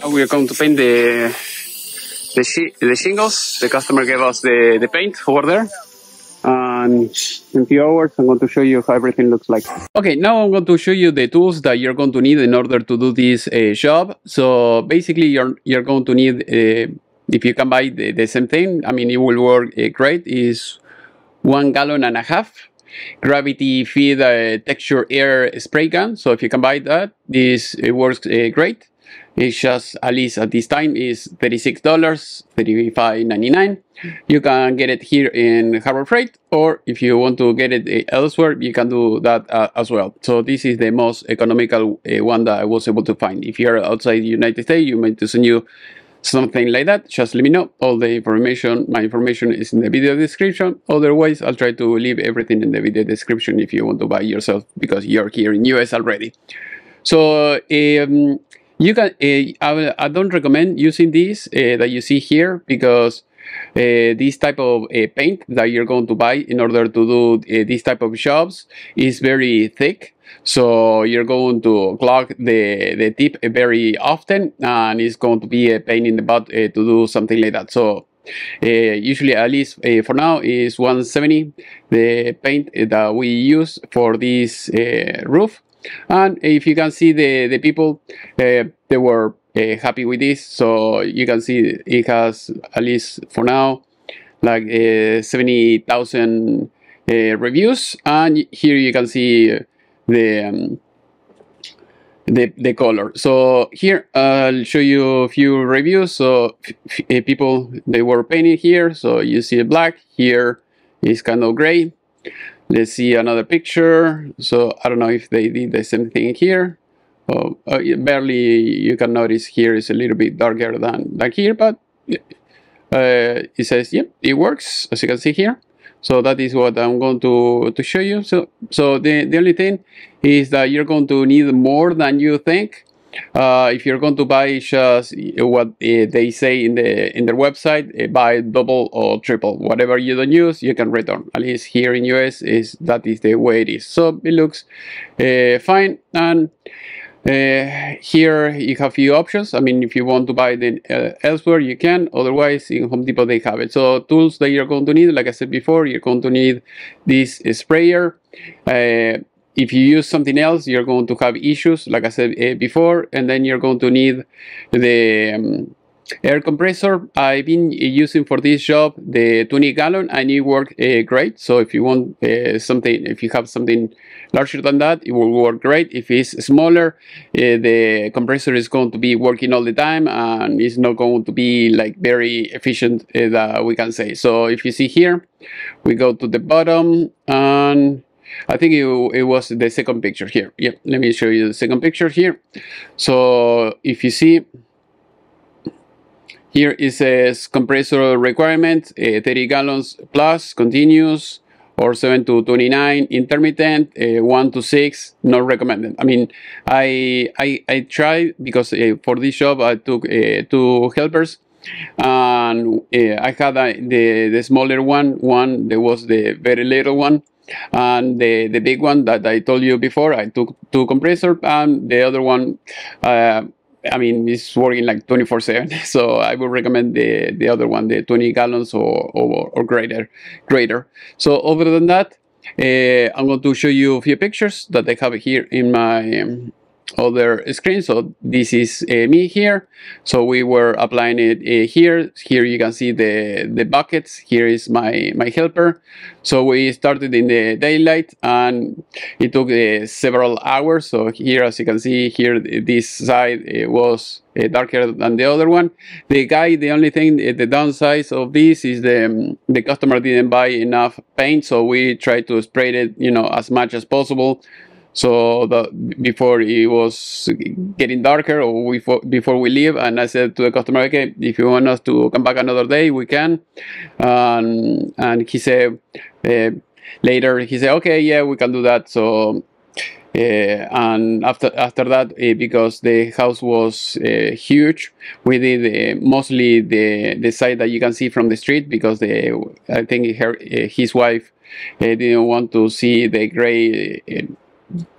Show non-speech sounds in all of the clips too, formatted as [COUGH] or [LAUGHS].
Now we are going to paint the the, shi the shingles. The customer gave us the, the paint over there. And in a few hours, I'm going to show you how everything looks like. Okay, now I'm going to show you the tools that you're going to need in order to do this uh, job. So basically, you're you're going to need, uh, if you can buy the, the, same thing, I mean, it will work uh, great, is one gallon and a half gravity feed uh, texture air spray gun. So if you can buy that, this works uh, great. It's just, at least at this time, is $36, $35.99. You can get it here in Harbor Freight, or if you want to get it uh, elsewhere, you can do that uh, as well. So this is the most economical uh, one that I was able to find. If you're outside the United States, you might send you something like that, just let me know. All the information, my information is in the video description. Otherwise, I'll try to leave everything in the video description if you want to buy yourself because you're here in US already. So um, you can, uh, I, I, don't recommend using this uh, that you see here because uh, this type of uh, paint that you're going to buy in order to do uh, this type of jobs is very thick so you're going to clog the, the tip very often and it's going to be a pain in the butt to do something like that. So usually at least for now is 170 the paint that we use for this roof and if you can see the the people uh, they were uh, happy with this so you can see it has at least for now like 70,000 reviews and here you can see the um, the, the color. So here I'll show you a few reviews. So uh, people, they were painting here. So you see black here is kind of gray. Let's see another picture. So I don't know if they did the same thing here. Oh, uh, barely you can notice here is a little bit darker than, than here, but uh, it says, yep, it works as you can see here. So that is what I'm going to, to show you. So, so the, the only thing is that you're going to need more than you think. Uh, if you're going to buy just what uh, they say in the in their website, uh, buy double or triple. Whatever you don't use, you can return. At least here in US, is that is the way it is. So it looks uh, fine and uh, here you have a few options. I mean, if you want to buy it uh, elsewhere, you can. Otherwise, in Home Depot, they have it. So tools that you're going to need, like I said before, you're going to need this sprayer. If you use something else, you're going to have issues, like I said uh, before. And then you're going to need the um, air compressor. I've been using for this job the 20 gallon and it worked uh, great. So if you want uh, something if you have something larger than that it will work great. If it's smaller the compressor is going to be working all the time and it's not going to be like very efficient that we can say. So if you see here we go to the bottom and I think it, it, was the second picture here. Yep, let me show you the second picture here. So if you see, here it says compressor requirement, uh, 30 gallons plus, continuous, or 7 to 29 intermittent, uh, 1 to 6 not recommended. I mean, I I, I tried because uh, for this job I took uh, two helpers and uh, I had the, the smaller one, one that was the very little one and the, the big one that I told you before, I took two compressor and the other one uh, I mean, it's working like 24 7. [LAUGHS] So I would recommend the, the other one, the 20 gallons or, or, or greater, greater. So other than that, uh, I'm going to show you a few pictures that I have here in my um, other screen so this is uh, me here. So we were applying it uh, here. Here you can see the the buckets. Here is my my helper. So we started in the daylight and it took uh, several hours. So here as you can see here this side was uh, darker than the other one. The guy the only thing uh, the downside of this is the um, the customer didn't buy enough paint. So we tried to spray it you know as much as possible so the, before it was getting darker or before, before we leave and I said to the customer okay if you want us to come back another day we can. And, and he said uh, later he said okay yeah we can do that. So uh, and after after that uh, because the house was uh, huge we did uh, mostly the the side that you can see from the street because the I think her, uh, his wife didn't want to see the gray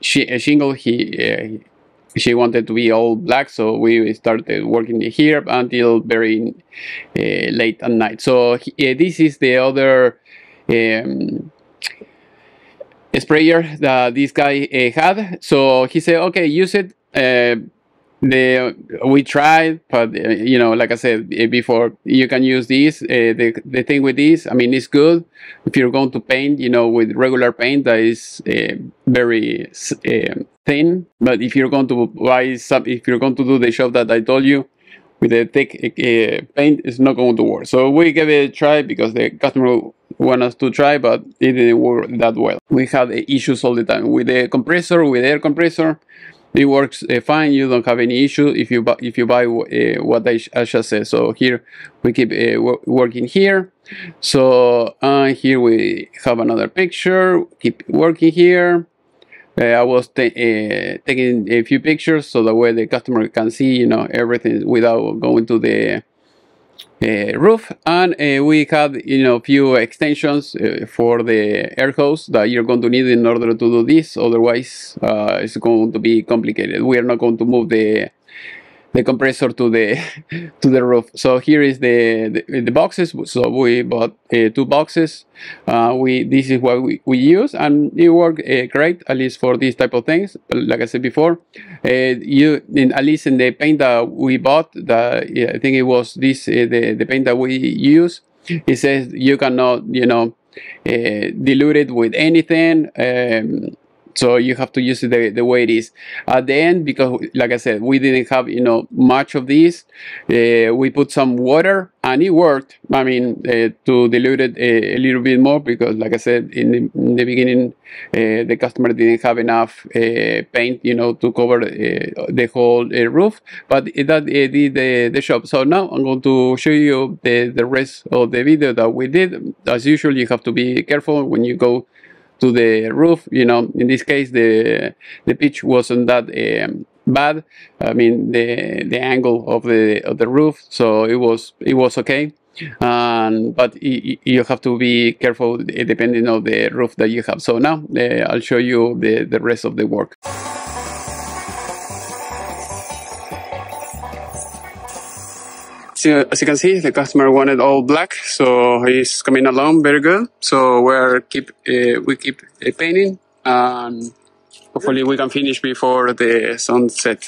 sh shingle he uh, she wanted to be all black, so we started working here until very uh, late at night. So uh, this is the other um, sprayer that this guy had. So he said, okay, use it. The we tried but uh, you know like i said uh, before you can use this uh, the the thing with this i mean it's good. If you're going to paint you know with regular paint that is uh, very uh, thin. But if you're going to buy some if you're going to do the job that i told you with the thick paint it's not going to work. So we gave it a try because the customer want us to try but it didn't work that well. We had issues all the time with the compressor with air compressor it works uh, fine. You don't have any issue if you buy if you buy uh, what I, I, just said so here we keep uh, working here. So uh, here we have another picture. Keep working here. I was taking a few pictures so that way the customer can see you know everything without going to the roof and uh, we had you know a few extensions uh, for the air hose that you're going to need in order to do this. Otherwise uh, it's going to be complicated. We are not going to move the the compressor to the [LAUGHS] to the roof. So here is the the, the boxes. So we bought uh, two boxes. Uh, we this is what we, we use and it worked uh, great at least for these type of things. Like i said before uh, you in at least in the paint that we bought that yeah, i think it was this uh, the the paint that we use it says you cannot you know uh, dilute it with anything. Um, so you have to use it the, the way it is. At the end because like i said we didn't have you know much of this uh, we put some water and it worked. I mean uh, to dilute it a, a, little bit more because like i said in the, in the beginning uh, the customer didn't have enough uh, paint you know to cover uh, the whole uh, roof but that did the, the job. So now i'm going to show you the, the rest of the video that we did. As usual you have to be careful when you go to the roof. You know, in this case, the the pitch wasn't that um, bad. I mean, the the angle of the of the roof, so it was it was okay. Um, but you have to be careful depending on the roof that you have. So now uh, I'll show you the the rest of the work. As you can see, the customer wanted all black, so he's coming along very good. So we're keep uh, we keep uh, painting, and hopefully we can finish before the sunset.